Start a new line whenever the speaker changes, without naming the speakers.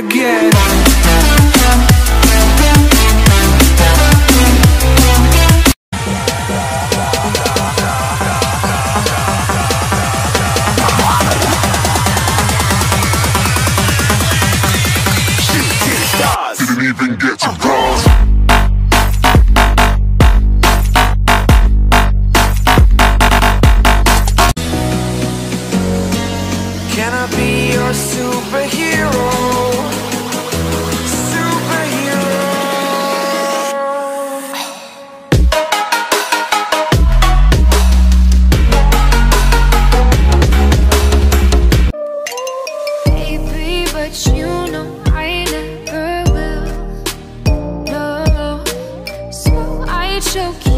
again.
Didn't even get to cross
Can I be your super
but you know I never will. No, so I choke